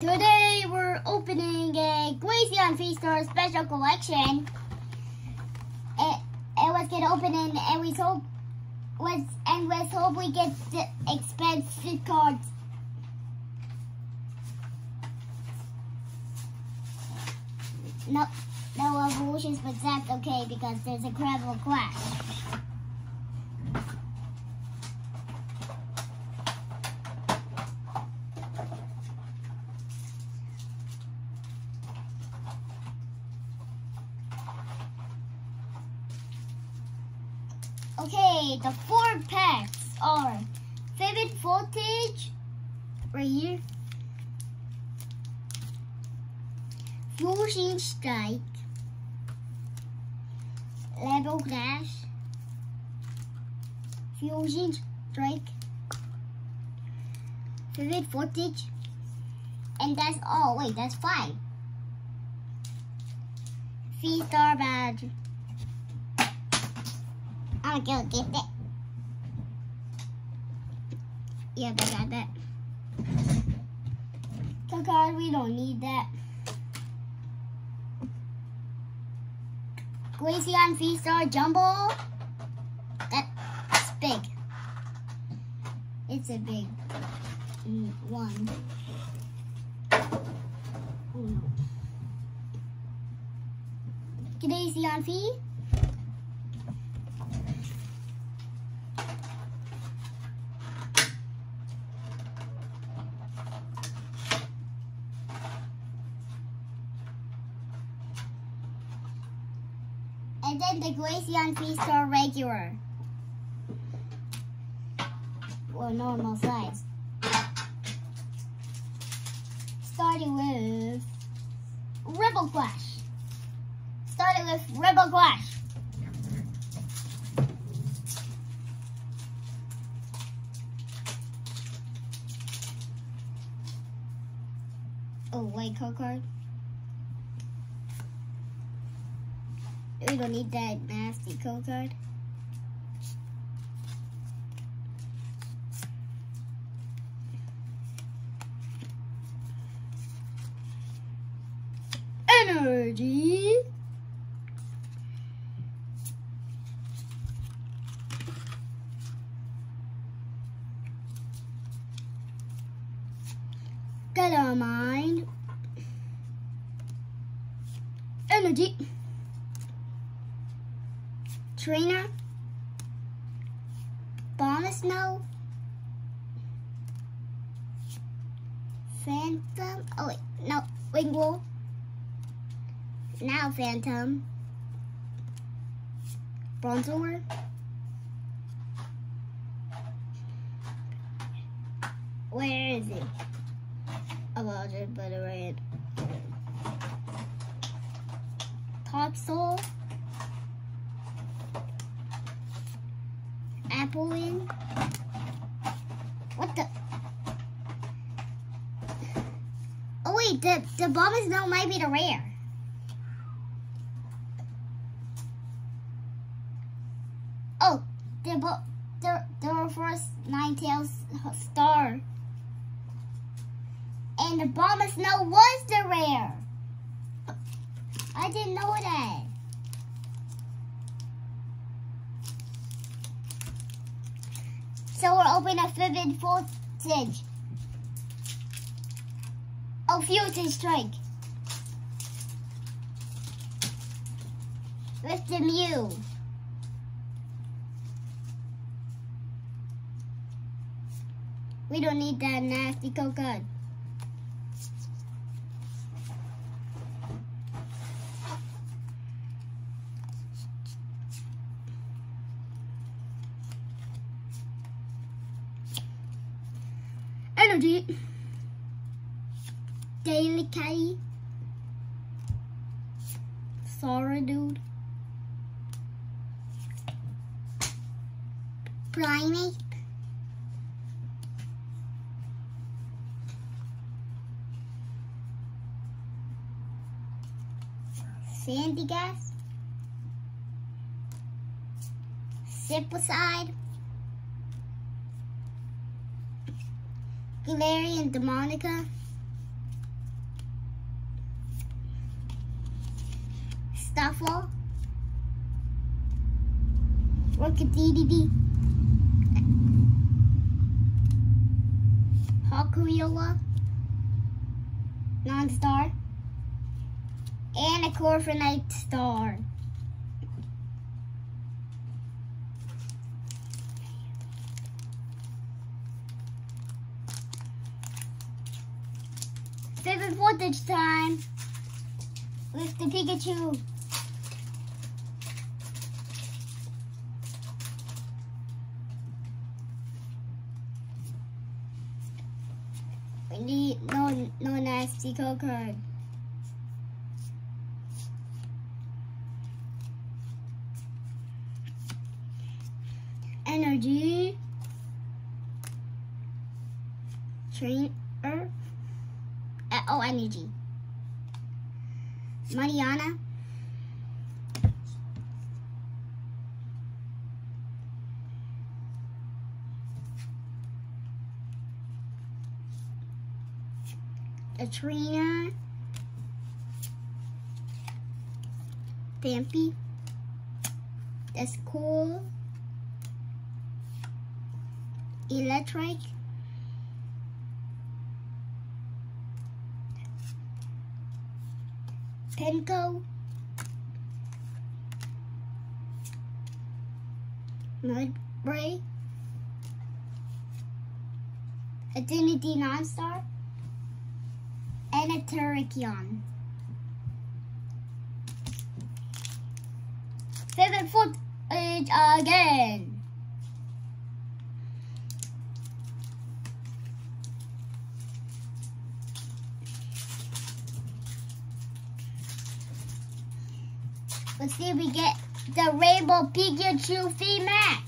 Today we're opening a Glaceon V-Star special collection. It, it was get opening and we hope was and let's hope we get the expensive cards. No, no evolutions, but that's okay because there's a Rebel Clash. Okay, the four packs are Vivid Voltage, right here. Fusion Strike, Rebel Clash, Fusion Strike, Vivid Voltage, and that's all. Wait, that's five. V-Star Badge. I'm gonna get that. Yep, I got that. So guys, we don't need that. Glaceon V-Star Jumbo. That's big. It's a big one. Oh no. Glaceon V. And then the Glaceon V-Star regular. Well, normal size. Starting with Rebel Clash. Starting with Rebel Clash. Oh, white code card. We don't need that nasty code card. Energy. Get our mind. Energy trainer, Bombsnow, Phantom, oh wait, no, Wingull, now Phantom, Bronzor, where is it? Oh, I'll just put it right Topsoul, apple in? What the? Oh wait, the the bomb is now might be the rare. Oh, the the the first Ninetales star. And the bomb is now was the rare. I didn't know that. So we're opening a vivid voltage. Oh, fusion strike. With the Mew. We don't need that nasty coconut. energy. Daily K. Sorry, dude. Primate. Sandy gas. Simpleside. Galarian Demonica, Mustafa. Rocketee Hakuyola. Non-star. And a Corphinite star. Vivid Voltage time with the Pikachu. No no nasty card. Energy. Trainer. Uh, oh, energy. Mariana. Katrina. Stampy. That's cool. Electric. Penco. Mudbray. Identity Non-Star. And a Terrakion. Favorite footage uh, again. Let's see if we get the Rainbow Pikachu VMAX.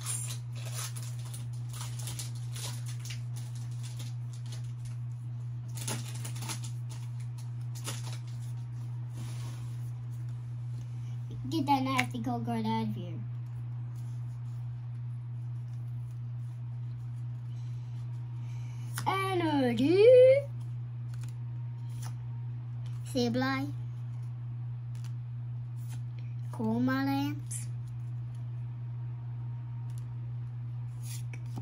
Get that nasty cold card out of here. Energy. Sableye. Coma lamps.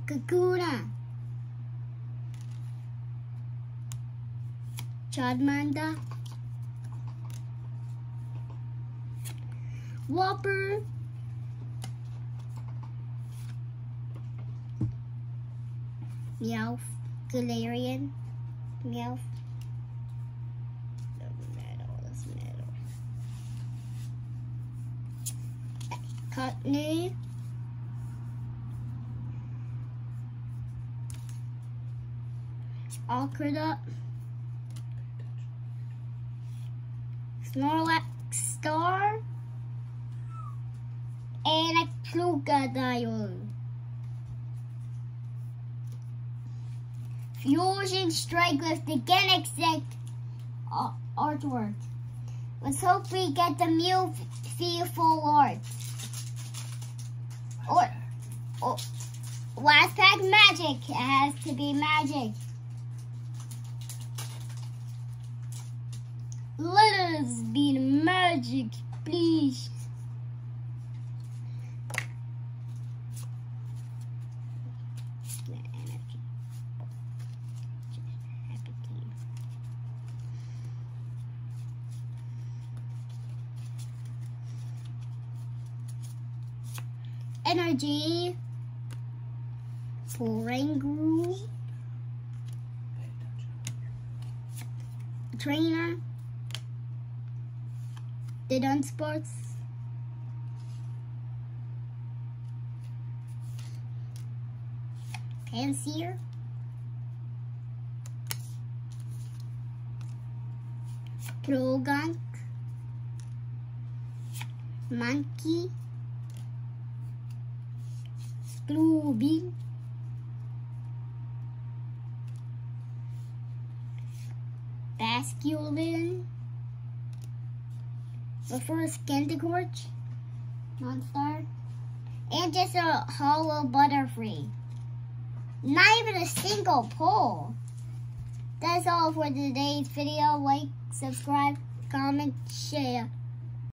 Kakuna. Charmander. Whopper. Meowth. Galarian. Meowth. Courtney. Alcreda. Snorlax Star. A Crocodile. Fusion Strike with the Genesect artwork. Let's hope we get the new Fearful Art. Or, or last pack magic. It has to be magic. Let us be magic, energy. Porangu. Trainer. The Dunsparce. Pansear. Progunk. Monkey. Clube. Basculin. The first. Monstar. And just a hollow Butterfree. Not even a single pull. That's all for today's video. Like, subscribe, comment, share.